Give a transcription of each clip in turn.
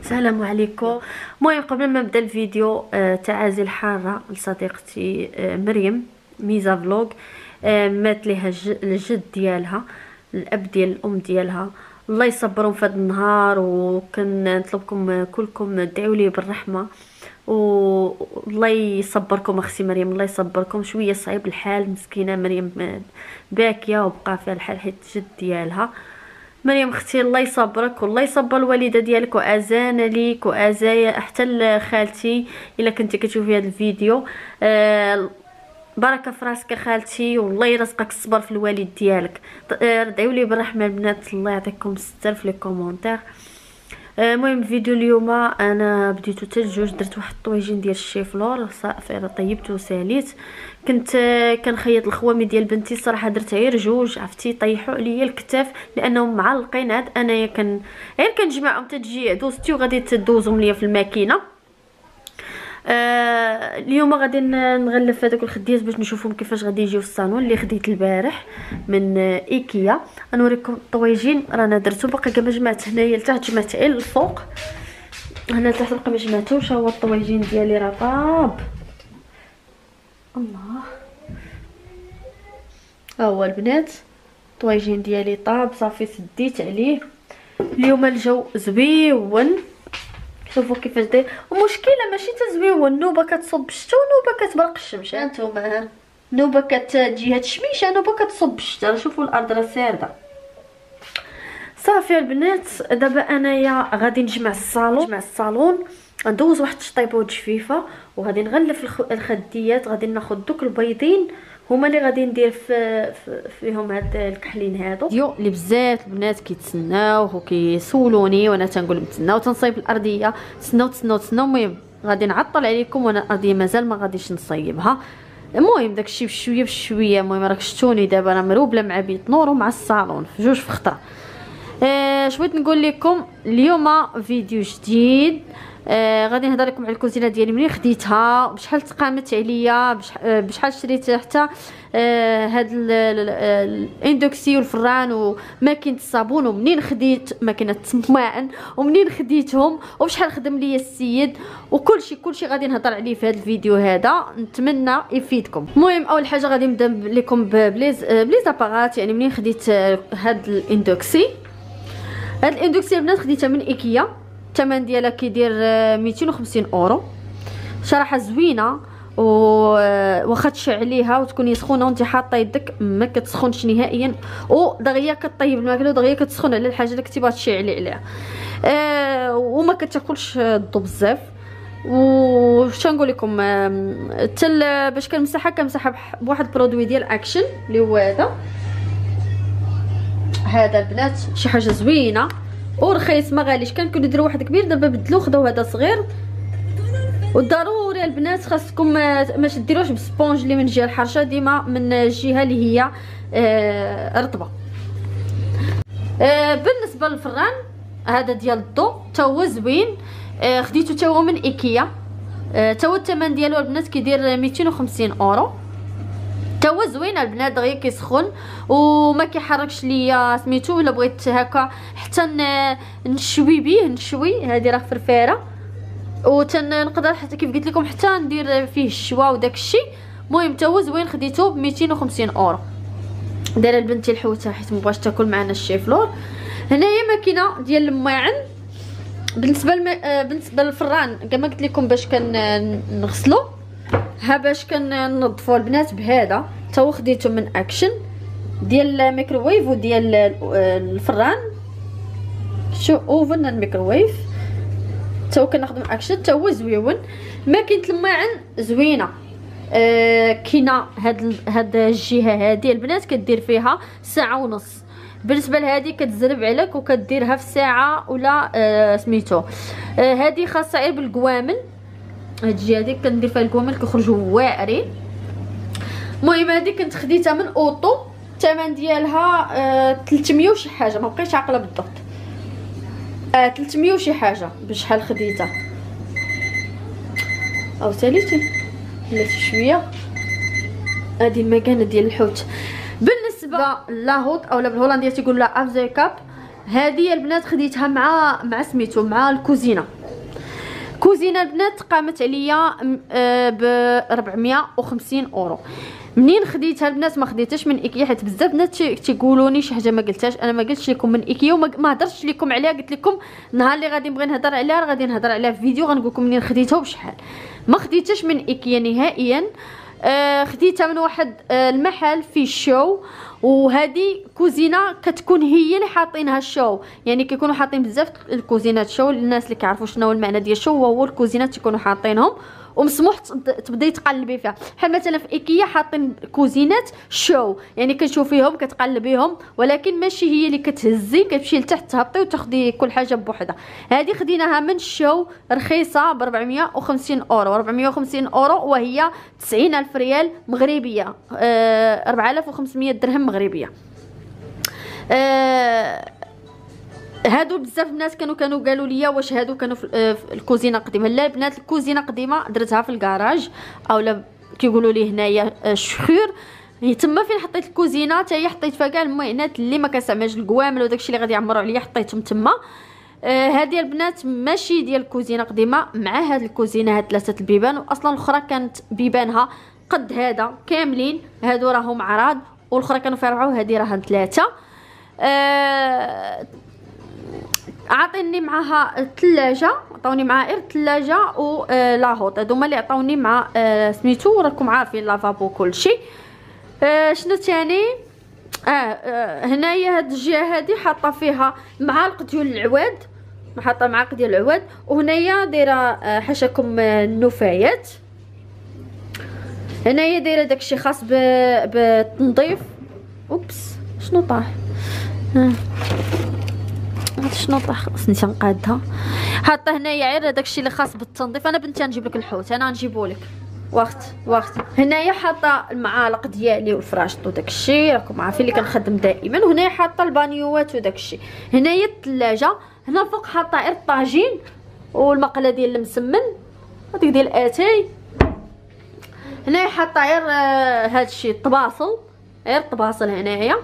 السلام عليكم. المهم قبل ما نبدا الفيديو آه تعازي الحارة لصديقتي آه مريم ميزا فلوغ آه مات ليها الجد ديالها الأب ديال الأم ديالها. الله يصبرهم في هذا النهار وكنطلبكم كلكم ادعوا لي بالرحمة. والله يصبركم أختي مريم الله يصبركم. شوية صعيب الحال مسكينة مريم باكية وبقى فيها الحال حيت الجد ديالها. مريم أختي الله يصبرك والله يصبر الوالدة ديالك وازان ليك وازايا حتى خالتي إلا كنتي كتشوفي هذا الفيديو. آه بركة في راسك خالتي والله يرزقك الصبر في الوالد ديالك. آه، لي بالرحمة البنات الله يعطيكم الستر في les commentaires. المهم الفيديو اليوم أنا بديتو حتى الجوج درت واحد الطويجين ديال الشيفلور صافي طيبته وساليت كنت كنخيط الخوامي ديال بنتي الصراحه درت غير جوج عرفتي؟ طيحوا عليا الكتاف لأنهم معلقين عاد أنايا كن غير كنجمعهم تجي دوزتي وغادي تدوزهم ليا في الماكينة. آه اليوم غادي نغلف هذوك الخديات باش نشوفهم كيفاش غادي يجيو في الصالون اللي خديت البارح من إيكيا. غنوريكم الطويجين رانا درتو باقي كما جمعت هنايا لتحت جمعت غير الفوق. هنا تحت باقي ما جمعتوش هو الطويجين ديالي راه طاب. الله. ها هو البنات. الطويجين ديالي طاب. صافي سديت عليه. اليوم الجو زويون شوفوا كيفاش داير. ومشكلة ماشي تزويون نوبة كتصب الشتا ونوبة كتبرق الشمس هانتوما نوبة كتجي هاد الشميشة نوبة كتصب الشتا شوفوا الأرض راه ساردة. صافي البنات دابا أنايا غادي نجمع الصالون. نجمع الصالون. ندوز واحد الشطيبه وجفيفه وغادي نغلف الخديات غادي ناخذ دوك البيضين هما اللي غادي ندير في, في فيهم هاد الكحلين هادو. ديو اللي بزاف البنات كيتسناو وكيسولوني وأنا تنقول نتسناو تنصايب الأرضية. تسناو تسناو تسناو المهم غادي نعطل عليكم وأنا الارضيه مازال ما غاديش نصايبها. المهم داكشي بشوية بشوية المهم راك شفتوني دابا أنا مروبلة مع بيت نور ومع الصالون في جوج في خطرة. آه شويت نقول لكم اليوم فيديو جديد. آه غادي نهضر لكم على الكوزينة ديالي منين خديتها بشحال تقامت عليا آه، بشحال شريت حتى آه هاد ال induction والفران وماكينه الصابون ومنين خديت ماكينه الماعن ومنين خديتهم وبشحال خدم ليا السيد. وكلشي كلشي غادي نهضر عليه في هذا الفيديو هذا. نتمنى يفيدكم. المهم أول حاجة غادي نبدأ لكم ب les آه، ب les appareils يعني منين خديت آه، هاد ال induction. هاد ال induction البنات خديتها من ايكيا. الثمن ديالها كيدير 250 آه، اورو. صراحة زوينة و آه، واخا تشعليها وتكوني سخونه وانت حاطة يدك ما كتسخنش نهائيا. ودغيا كطيب الماكلة ودغيا كتسخن على الحاجة اللي كنتي باغا تشعلي عليها. آه وما كتاكلش الضو بزاف. وش نقول لكم حتى آه باش كنمسحها كنمسحها بواحد produit ديال اكشن اللي هو هذا. هذا البنات شي حاجة زوينة. ورخيص ما غاليش. كان كنت نديرو واحد كبير دابا بدلو خداو هذا صغير. والضروري البنات خاصكم ما تديروش بسبونج اللي من الجهه الحرشة ديما من الجهه اللي هي آه رطبة. آه بالنسبة للفران هذا ديال الضو تا هو زوين. آه خديته تا هو من إيكيا. آه تا هو الثمن ديالو البنات كيدير 250 أورو. تا هو زوين البنات دغيا كيسخن وما كيحركش ليا سميتو الا بغيت هكا حتى نشوي به نشوي. هذه راه فرفاره وتنقدر حتى كيف قلت لكم حتى ندير فيه الشوا وداك الشيء. المهم هو زوين خديته ب 250 أورو. دايرة لبنتي الحوتة حيت مبغاش تاكل معنا الشيفلور هنايا ماكينة ديال الماعن. بالنسبة لم... آه، بالنسبة للفران كما قلت لكم باش كنغسلو ها باش كننظفوا البنات بهذا تا هو خديته من اكشن ديال الميكروويف وديال الفران. شو اوفن الميكروويف. تا هو كنخدم اكشن تا هو زويون. ماكينه الماعن زوينة. آه كاينة هاد هاد الجهة هادي البنات كدير فيها ساعة ونص بالنسبة لهادي كتزرب عليك وكديرها في ساعة ولا آه سميتو. آه هادي خاصة غير بالقوامل. هاد الجهه هادي كندير فيها الكوامل كيخرجوا واعرين المهم هادي كنت خديتها من أوطو. الثمن ديالها آه 300 وشي حاجة. ما بقيتش عاقلة بالضبط. آه 300 وشي حاجة بشحال خديتها. أو ساليتي بلاتي شوية. هادي المكانة ديال الحوت. بالنسبة لاهوت اولا بالهولندية تيقولوا لها افزي كاب. البنات خديتها مع مع سميتو مع الكوزينة. كوزينة البنات قامت عليا آه، ب 450 أورو. منين خديتها البنات؟ ما خديتهاش من إيكيا حيت بزاف بنات تيقولوني شي حاجة ما قلتهاش. أنا ما قلتش لكم من إيكيا وما هضرتش لكم عليها. قلت لكم نهار اللي غادي نبغي نهضر عليها غادي نهضر عليها في فيديو غنقول لكم منين خديتها وبشحال. ما خديتهاش من إيكيا نهائيا. آه خديتها من واحد آه المحل في ال show وهذه كوزينة كتكون هي اللي حاطينها ال show. يعني كيكونوا حاطين بزاف الكوزينات show الناس اللي كيعرفوا شنو المعنى ديال ال show هو الكوزينات تيكونوا حاطينهم. ومسموح تبداي تقلبي فيها. بحال مثلا في إيكيا حاطين كوزينات show. يعني كتشوفيهم كتقلبيهم ولكن ماشي هي اللي كتهزي كتمشي لتحت تهبطي وتاخدي كل حاجة بوحدها. هذه خديناها من ال show رخيصة ب 450 أورو. 450 أورو وهي 90 ألف ريال مغربية. آه 4500 درهم مغربية. آه هادو بزاف الناس كانوا كانوا قالوا لي واش هادو كانوا في الكوزينة قديمه لا البنات الكوزينة قديمه درتها في الكراج اولا كيقولوا لي هنايا آه، شخير. تما فين حطيت الكوزينة؟ حتى هي حطيت فيها كاع المعينات اللي ما كنستعملش القوامل وداكشي اللي غادي يعمروا عليا حطيتهم تما. آه البنات ماشي ديال الكوزينة قديمه مع هاد الكوزينة هاد ثلاثة البيبان. واصلا الأخرى كانت بيبانها قد هذا كاملين. هادو راهم عراض والأخرى كانوا فيها اربعه وهذه راها ثلاثة. آه عطيني معاها الثلاجه عطاوني معاها غير الثلاجه و آه لاهوط. هادو هما اللي عطاوني مع آه سميتو راكم عارفين لافابو كلشي. آه شنو تاني؟ آه, آه هنايا هاد الجهة هادي حاطة فيها معالق ديال العواد حاطة معالق ديال العواد. وهنايا دايرة حاشاكم النفايات. هنايا دايرة داكشي خاص بالتنظيف أوبس شنو طاح؟ آه. هاد طاح خصني تنقادها؟ حاطه هنايا غير داكشي اللي خاص بالتنظيف أنا بنتي نجيب لك الحوت أنا نجيبو لك. وقت وقت. هنايا حاطة المعالق ديالي والفراشط وداكشي راكم عارفين اللي كنخدم دائما. وهنايا حاطة البانيوات وداكشي هنايا الثلاجه هنا فوق حاطة غير الطاجين والمقلة ديال المسمن هذيك ديال آتاي. هنايا حاطة غير آه، هادشي الطباصل. غير الطباصل هنايا.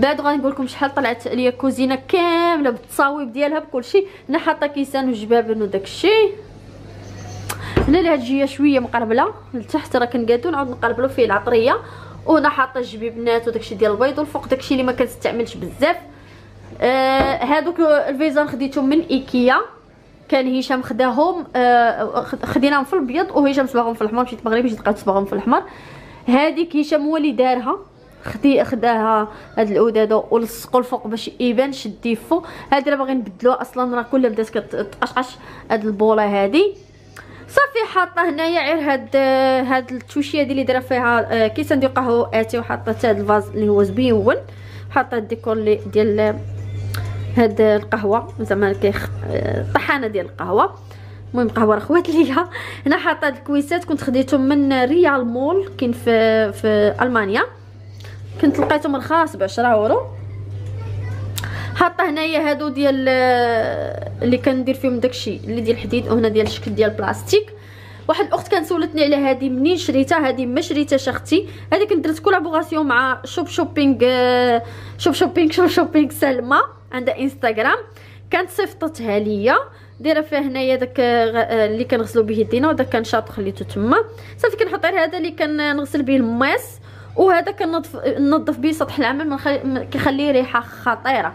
بعد غادي نقول لكم شحال طلعت عليا كوزينة كاملة بالتصاويب ديالها بكلشي. هنا حاطة كيسان وجبابن وداكشي هنا الهجيه شوية مقربلة لتحت راه كنقادو نعاود نقربلو فيه العطرية. وهنا حاطة الجبيبنات وداكشي ديال البيض والفوق داكشي اللي ما كنستعملش بزاف. آه هادوك الفيزان خديتهم من إيكيا. كان هشام خداهم آه خديناهم في الابيض وهشام صباغهم في الاحمر مشيت مغربي جيت بقات صباغهم في الاحمر هذيك هشام هو اللي دارها. خدي خداها هاد الاودادو ولصقوا الفوق باش يبان شدي فوق هادي راه باغي نبدلوها أصلا راه كلها بدات كتقشقش هاد البولة هادي. صافي حاطة هنايا غير هاد هاد التوشية دي اللي دايرة فيها آه، كيسان ديال قهوه اتاي وحاطة هاد ال vase اللي هو زبيون. حاطة الديكور اللي ديال هاد القهوة. زعما كيخ الطحانه آه، ديال القهوة. المهم قهوة راه خوات ليا. هنا حاطة الكويسات كنت خديتهم من Real مول كاين في في ألمانيا. كنت لقيتهم رخاص ب 10 أورو. حاطه هنايا هادو ديال اللي كندير فيهم داكشي اللي ديال الحديد وهنا ديال الشكل ديال البلاستيك. واحد الأخت كان سولتني على هذه منين شريتها هذه ما شريتهاش أختي هذه كنت درت collaboration مع shop shopping shop shopping shop shopping سلمى عندها انستغرام كانت صيفطتها ليا. دايرة فيها هنايا داك اللي كنغسلو به يدينا وداك كان شاط خليته تما. صافي كنحط غير هذا اللي كنغسل به الماعن. وهذا كنظف نظف به سطح العمل كيخليه ريحة خطيرة.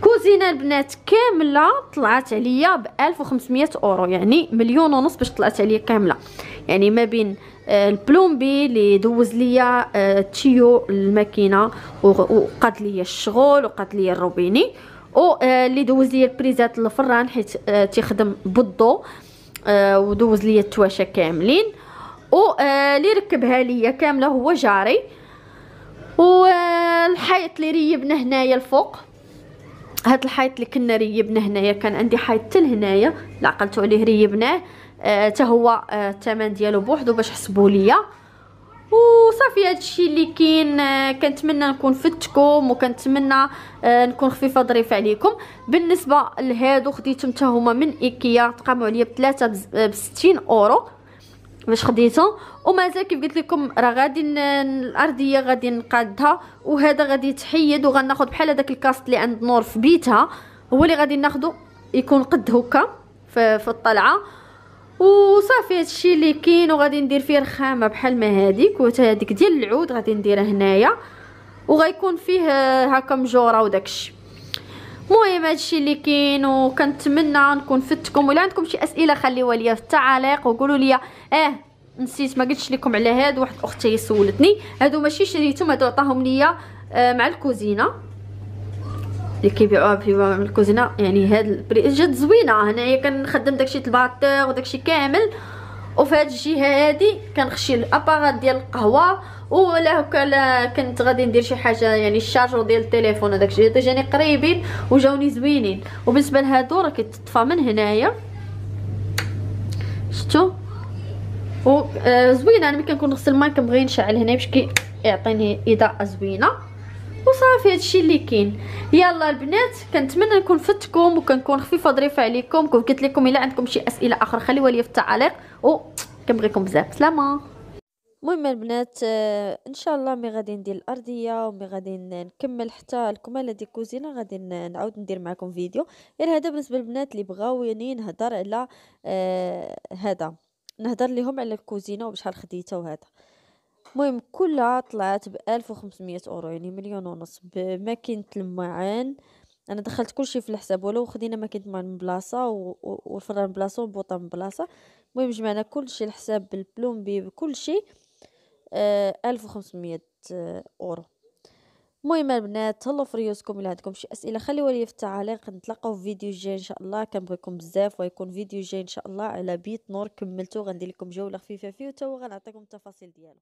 كوزينة البنات كاملة طلعت عليا ب 1500 أورو يعني مليون ونص باش طلعت عليا كاملة. يعني ما بين آه، ال plombier اللي دوز ليا آه، الماكينة وقاد ليا الشغل وقاد ليا الروبيني واللي آه، دوز ليا البريزات الفران حيت تيخدم بالضو ودوز ليا التواشا كاملين. واللي ركبها ليا كاملة هو جاري. والحيط اللي ريبنا هنايا الفوق. هاد الحيط اللي كنا ريبنا هنايا كان عندي حيط حتى لهنايا عقلتو عليه ريبناه حتى آه هو آه الثمن ديالو بوحدو باش حسبوا ليا. وصافي هادشي اللي كاين آه كنتمنى نكون فتكم وكنتمنى آه نكون خفيفة ظريفة عليكم. بالنسبة لهادو خديتهم حتى هما من إيكيا تقاموا عليا بثلاثة ب 60 أورو. باش خديته ومازال كيف قلت لكم راه غادي الأرضية غادي نقادها وهذا غادي يتحيد وغناخذ بحال هذاك الكاست اللي عند نور في بيتها. هو اللي غادي ناخذه يكون قد هكا في, الطلعة. وصافي هادشي اللي كاين وغادي ندير فيه رخامة بحال ما هذيك وهذيك ديال العود غادي نديرها هنايا. وغيكون فيه هكا مجورة وداكشي. المهم هادشي اللي كاين وكنتمنى نكون فتكم. ولا عندكم شي أسئلة خليوها ليا في التعاليق وقولوا لي. آه نسيت ما قلتش لكم على هاد واحد أختي سولتني. هادو ماشي شريتهم هادو عطاهم ليا آه مع الكوزينة. اللي كيبيعوها في الكوزينة يعني هاد البريز جات زوينة. هنايا كنخدم داكشي ال batteur وداكشي كامل. وفي هاد الجهة هادي كنخشي ال appareils ديال القهوة. ولا هكا كنت غادي ندير شي حاجة يعني ال chargeur ديال التليفون هذاك الشيء جاني قريبين وجاوني زوينين. وبالنسبة لهادو راه كيتطفى من هنايا. شفتوا و آه زوينة أنا ملي كنكون نغسل الماء كنبغي نشعل هنا باش كيعطيني إضاءة زوينة. وصافي هادشي اللي كاين. يلا البنات كنتمنى نكون فتكم وكنكون خفيفة ظريفة عليكم. كنت قلت لكم إلا عندكم شي أسئلة أخرى خليوها لي في التعاليق و كنبغيكم بزاف. سلامة. المهم البنات آه، إن شاء الله مي غادي ندير الأرضية ومي غادي نكمل حتى الكماله ديال الكوزينة غادي نعاود ندير معكم فيديو. غير هذا بالنسبة للبنات اللي بغاو يعني نهضر على آه هذا نهضر لهم على الكوزينة وبشحال خديتها وهذا. المهم كلها طلعت ب 1500 أورو يعني مليون ونص بماكينه المعان أنا دخلت كلشي في الحساب ولو خدينا ماكينه المعان من بلاصة والفران من بلاصة والبوطة من بلاصة. المهم جمعنا كلشي الحساب بالبلومبي بكلشي ألف وخمسمية أورو. المهم البنات تهلاو في ريوسكم الا عندكم شي أسئلة. خليوها لي في التعاليق نتلاقاو في فيديو جاي إن شاء الله. كنبغيكم بزاف ويكون فيديو جاي إن شاء الله على بيت. نور كملتو غندير لكم جولة خفيفة فيه وتا غنعطيكم التفاصيل ديالو.